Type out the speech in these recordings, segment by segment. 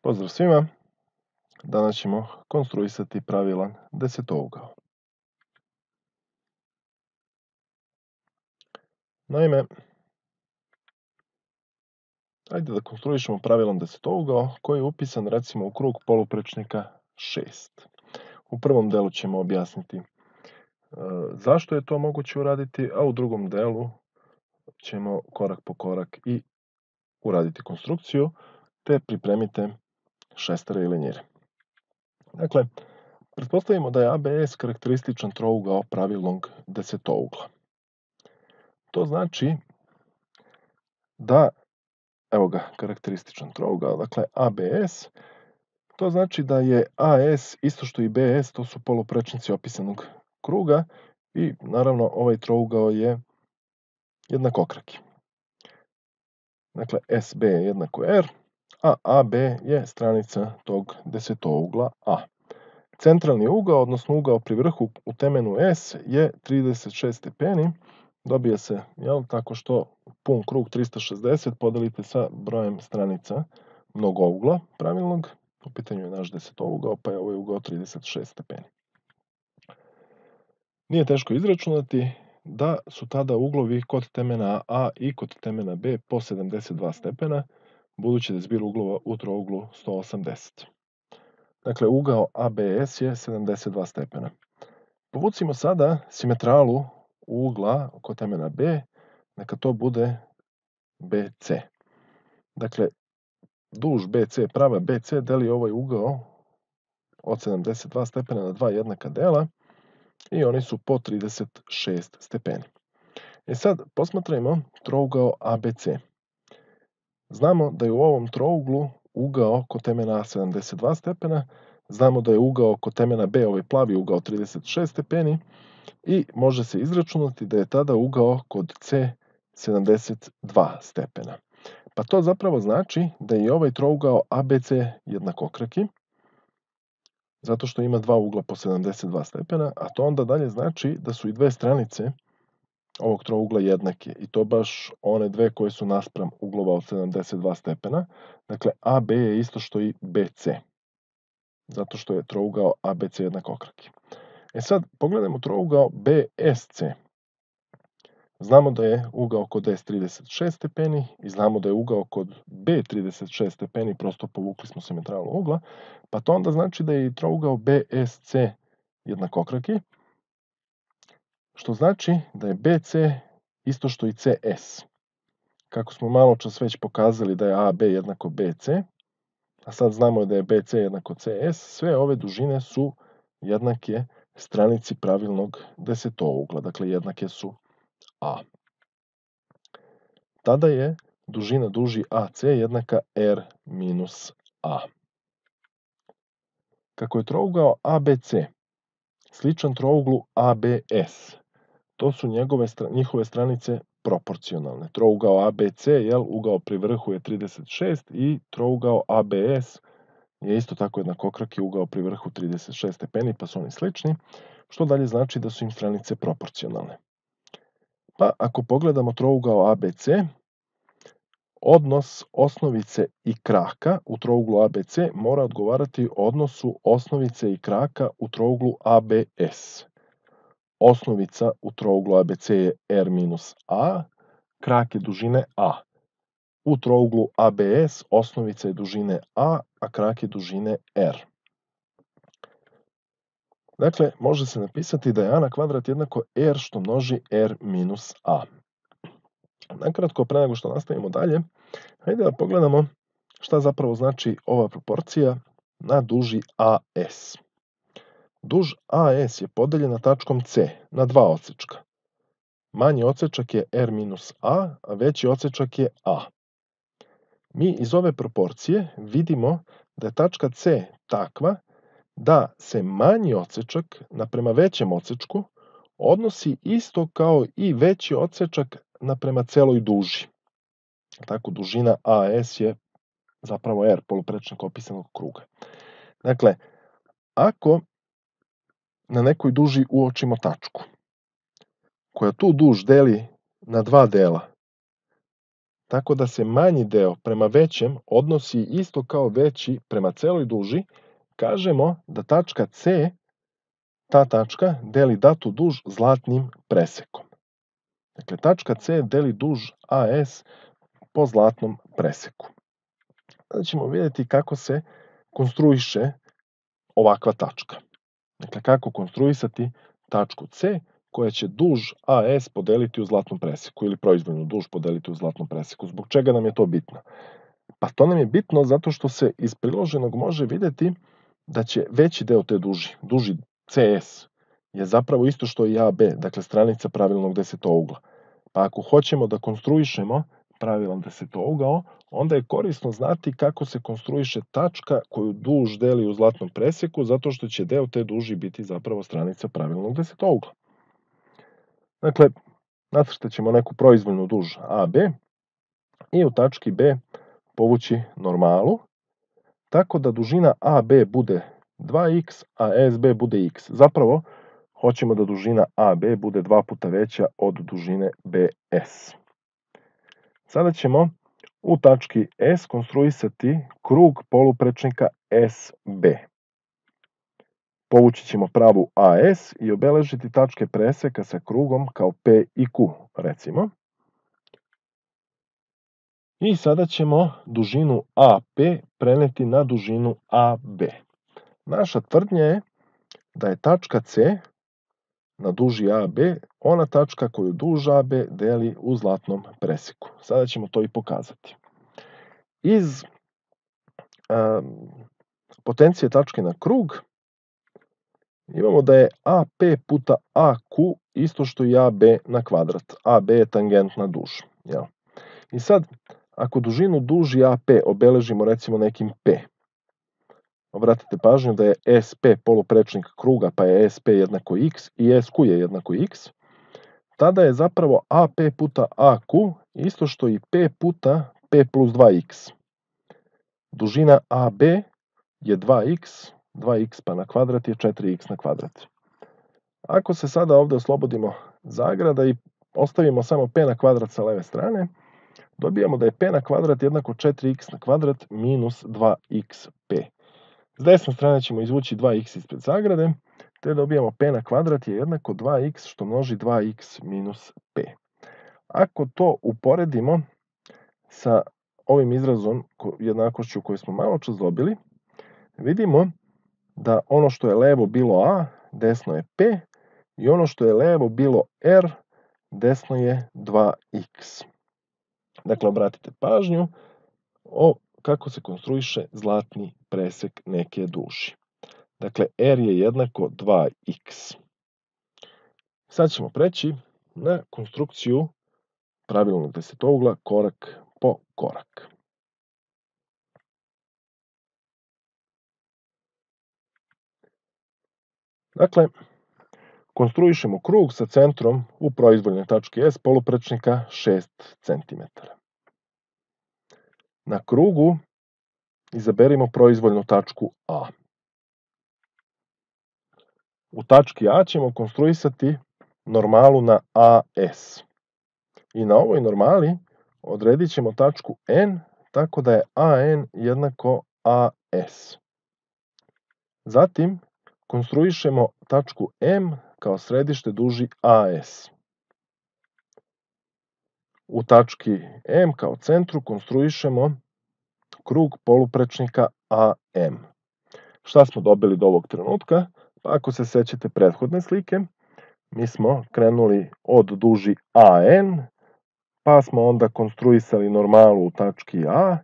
Pozdrav svima! Danas ćemo konstruisati pravilan desetougao. Naime, ajde da konstruišemo pravilan desetougao koji je upisan recimo u krug poluprečnika 6. U prvom delu ćemo objasniti e, zašto je to moguće uraditi, a u drugom delu ćemo korak po korak i uraditi konstrukciju, te pripremite šestere ili. Dakle, pretpostavimo da je ABS karakterističan trougao pravilnog desetougla. To znači da, evo ga, karakterističan trougao, dakle ABS, to znači da je AS isto što i BS, to su poluprečnici opisanog kruga i naravno ovaj trougao je jednakokraki. Dakle, SB je jednako R, a AB je stranica tog desetougla A. Centralni ugao, odnosno ugao pri vrhu u temenu S je 36 stepeni. Dobije se jel, tako što pun krug 360 podelite sa brojem stranica mnogougla pravilnog. U pitanju je naš desetougao, pa je ovaj ugao 36 stepeni. Nije teško izračunati da su tada uglovi kod temena A i kod temena B po 72 stepena, budući da je zbir uglova u trouglu 180. Dakle, ugao ABS je 72 stepena. Povucimo sada simetralu ugla kod temena B, neka to bude BC. Dakle, duž BC, prava BC deli ovaj ugao od 72 stepena na dva jednaka dela i oni su po 36 stepeni. E sad, posmatrajmo trougao ABC. Znamo da je u ovom trouglu ugao kod temena A 72 stepena, znamo da je ugao kod temena B, ovaj plavi ugao 36 stepeni i može se izračunati da je tada ugao kod C 72 stepena. Pa to zapravo znači da je ovaj trougao ABC jednakokraki, zato što ima dva ugla po 72 stepena, a to onda dalje znači da su i dve stranice ovog trougla jednake i to baš one dve koje su naspram uglova od 72 stepena. Dakle, AB je isto što i BC, zato što je trougao ABC jednakokraki. E sad, pogledajmo trougao BSC. Znamo da je ugao kod S 36 stepeni i znamo da je ugao kod B 36 stepeni, prosto povukli smo simetralu ugla, pa to onda znači da je i trougao BSC jednakokraki, što znači da je BC isto što i CS. Kako smo malo čas već pokazali da je AB jednako BC, a sad znamo da je BC jednako CS, sve ove dužine su jednake stranici pravilnog desetougla, dakle jednake su A. Tada je dužina duži AC jednaka R minus A. Kako je trougao ABC sličan trouglu ABS, to su njegove, njihove stranice proporcionalne. Trougao ABC, jel, ugao pri vrhu je 36 i trougao ABS je isto tako jednakokraki ugao pri vrhu 36 stepeni, pa su oni slični, što dalje znači da su im stranice proporcionalne. Pa ako pogledamo trougao ABC, odnos osnovice i kraka u trouglu ABC mora odgovarati odnosu osnovice i kraka u trouglu ABS. Osnovica u trouglu ABC je R minus A, krak je dužine A. U trouglu ABS osnovica je dužine A, a krak je dužine R. Dakle, može se napisati da je a na kvadrat jednako r što množi r minus a. Nakratko, pre nego što nastavimo dalje, hajde da pogledamo šta zapravo znači ova proporcija na duži AS. Duž AS je podeljena tačkom C na dva odsečka. Manji odsečak je R minus A, a veći odsečak je A. Mi iz ove proporcije vidimo da je tačka C takva da se manji odsečak naprema većem odsečku odnosi isto kao i veći odsečak naprema celoj duži. Tako, dužina AS je zapravo R, poluprečnik opisanog kruga. Dakle, ako na nekoj duži uočimo tačku, koja tu duž deli na dva dela, tako da se manji deo prema većem odnosi isto kao veći prema celoj duži, kažemo da tačka C, ta tačka, deli datu duž zlatnim presekom. Dakle, tačka C deli duž AS po zlatnom preseku. Sada ćemo vidjeti kako se konstruiše ovakva tačka. Dakle, kako konstruisati tačku C koja će duž AS podeliti u zlatnom preseku ili proizvoljnu duž podeliti u zlatnom preseku. Zbog čega nam je to bitno? Pa to nam je bitno zato što se iz priloženog može vidjeti da će veći deo te duži, duži CS, je zapravo isto što i AB, dakle stranica pravilnog desetougla. Pa ako hoćemo da konstruišemo pravilan desetougao, onda je korisno znati kako se konstruiše tačka koju duž deli u zlatnom preseku, zato što će deo te duži biti zapravo stranica pravilnog desetougla. Dakle, nacrtat ćemo neku proizvoljnu duž AB i u tački B povući normalu, tako da dužina AB bude 2x, a SB bude x. Zapravo, hoćemo da dužina AB bude dva puta veća od dužine BS. Sada ćemo u tački S konstruisati krug poluprečnika SB. Povući ćemo pravu AS i obeležiti tačke preseka sa krugom kao P i Q, recimo. I sada ćemo dužinu AP preneti na dužinu AB. Naša tvrdnja je da je tačka C na duži AB ona tačka koju duž AB deli u zlatnom preseku. Sada ćemo to i pokazati. Iz um, potencije tačke na krug imamo da je AP puta AQ isto što i AB na kvadrat. AB je tangentna duž. Jel? I sad, ako dužinu duži AP obeležimo recimo nekim P, obratite pažnju da je SP poluprečnik kruga, pa je SP jednako x i SQ je jednako x, tada je zapravo AP puta AQ isto što i P puta P plus 2x. Dužina AB je 2x, 2x pa na kvadrat je 4x na kvadrat. Ako se sada ovde oslobodimo zagrada i ostavimo samo p na kvadrat sa leve strane, dobijamo da je p na kvadrat jednako 4x na kvadrat minus 2xp. S desne strane ćemo izvući 2x ispred zagrade, te dobijamo p na kvadrat je jednako 2x što množi 2x minus p. Ako to uporedimo sa ovim izrazom jednakošću koju smo malo čas dobili, vidimo da ono što je levo bilo a, desno je p, i ono što je levo bilo r, desno je 2x. Dakle, obratite pažnju o kako se konstruiše zlatni presek neke duži. Dakle, r je jednako 2x. Sad ćemo preći na konstrukciju pravilnog desetougla korak po korak. Dakle, konstruišemo krug sa centrom u proizvoljnoj tački S poluprečnika 6 cm. Na krugu izaberimo proizvoljnu tačku A. U tački A ćemo konstruisati normalu na AS. I na ovoj normali odredit ćemo tačku N tako da je AN jednako AS. Zatim konstruišemo tačku M kao središte duži AS. U tački M kao centru konstruišemo krug poluprečnika AM. Šta smo dobili do ovog trenutka? Pa ako se sećate prethodne slike, mi smo krenuli od duži AN, pa smo onda konstruisali normalu u tački A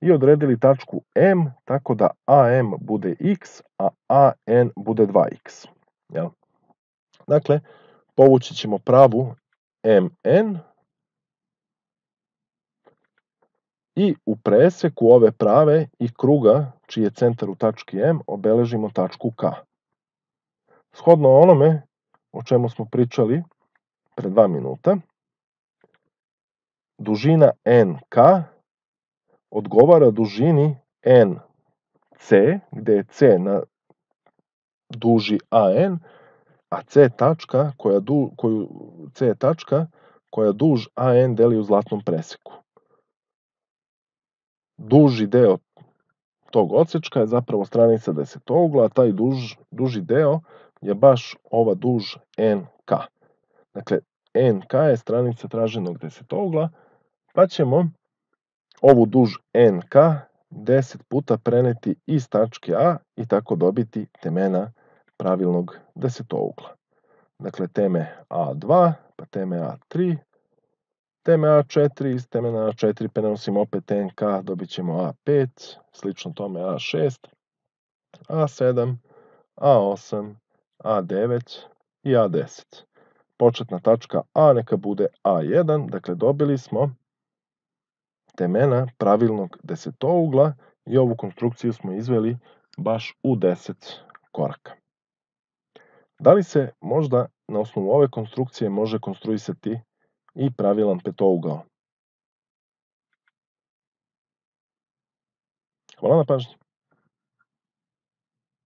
i odredili tačku M tako da AM bude x, a AN bude 2x. Jel? Dakle, povući ćemo pravu MN i u preseku ove prave i kruga, čiji je centar u tački M, obeležimo tačku K. Shodno onome o čemu smo pričali pre dva minuta, dužina NK odgovara dužini NC, gde je C na duži AN, a C tačka koja, du, koju, C tačka koja duž AN deli u zlatnom preseku. Duži deo tog odsečka je zapravo stranica desetougla, a taj duž, duži deo je baš ova duž NK. Dakle, NK je stranica traženog desetougla, pa ćemo ovu duž NK 10 puta preneti iz tačke A i tako dobiti temena pravilnog desetougla. Dakle, teme A2, pa teme A3, teme A4, iz teme na A4 prenosimo opet NK, dobit ćemo A5, slično tome A6, A7, A8, A9 i A10. Početna tačka A neka bude A1, dakle dobili smo temena pravilnog desetougla i ovu konstrukciju smo izveli baš u 10 koraka. Da li se možda na osnovu ove konstrukcije može konstruisati i pravilan petougao? Hvala na pažnji.